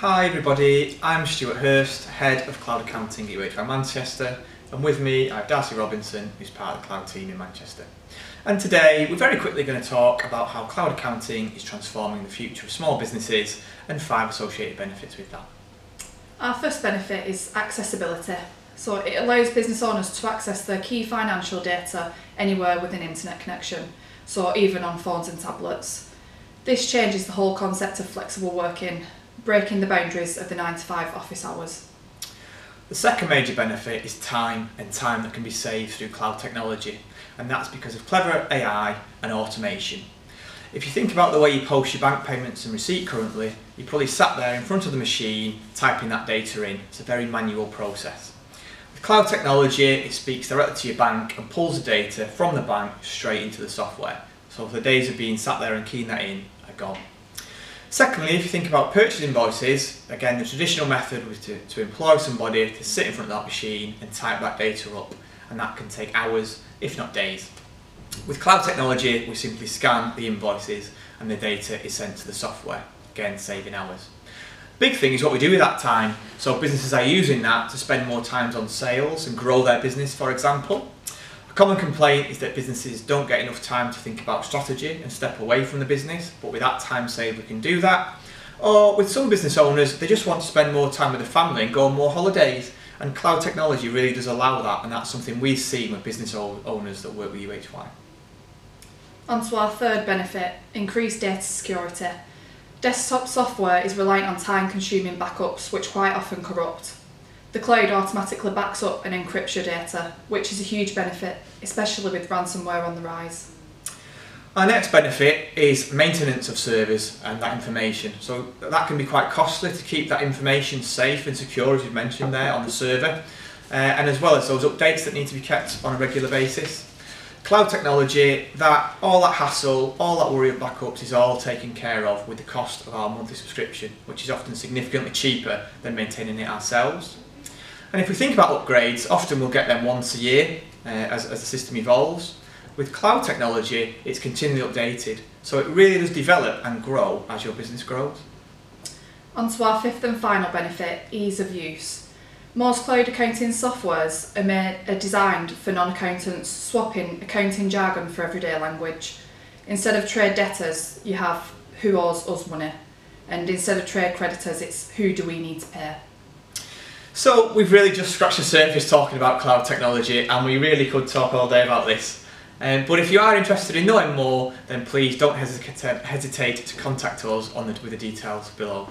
Hi everybody, I'm Stuart Hurst, Head of Cloud Accounting at UHY Manchester, and with me I have Darcie Robinson, who's part of the Cloud team in Manchester. And today we're very quickly going to talk about how cloud accounting is transforming the future of small businesses and five associated benefits with that. Our first benefit is accessibility. So it allows business owners to access their key financial data anywhere with an internet connection, so even on phones and tablets. This changes the whole concept of flexible working, breaking the boundaries of the 9 to 5 office hours. The second major benefit is time and time that can be saved through cloud technology, and that's because of clever AI and automation. If you think about the way you post your bank payments and receipt currently, you probably sat there in front of the machine typing that data in. It's a very manual process. With cloud technology, it speaks directly to your bank and pulls the data from the bank straight into the software. So the days of being sat there and keying that in are gone. Secondly, if you think about purchase invoices, again, the traditional method was to, to employ somebody to sit in front of that machine and type that data up, and that can take hours, if not days. With cloud technology, we simply scan the invoices and the data is sent to the software, again, saving hours. Big thing is what we do with that time. So businesses are using that to spend more time on sales and grow their business, for example. A common complaint is that businesses don't get enough time to think about strategy and step away from the business, but with that time saved, we can do that. Or with some business owners, they just want to spend more time with the family and go on more holidays. And cloud technology really does allow that, and that's something we've seen with business owners that work with UHY. On to our third benefit increased data security. Desktop software is reliant on time consuming backups, which quite often corrupt. The cloud automatically backs up and encrypts your data, which is a huge benefit, especially with ransomware on the rise. Our next benefit is maintenance of servers and that information. So that can be quite costly to keep that information safe and secure, as you've mentioned there, on the server, uh, and as well as those updates that need to be kept on a regular basis cloud technology, that all that hassle, all that worry of backups is all taken care of with the cost of our monthly subscription, which is often significantly cheaper than maintaining it ourselves. And if we think about upgrades, often we'll get them once a year uh, as, as the system evolves. With cloud technology, it's continually updated, so it really does develop and grow as your business grows. On to our fifth and final benefit, ease of use. Most cloud accounting softwares are, made, are designed for non-accountants swapping accounting jargon for everyday language. Instead of trade debtors, you have who owes us money. And instead of trade creditors, it's who do we need to pay. So we've really just scratched the surface talking about cloud technology and we really could talk all day about this. Um, but if you are interested in knowing more, then please don't hesitate, to contact us the, with the details below.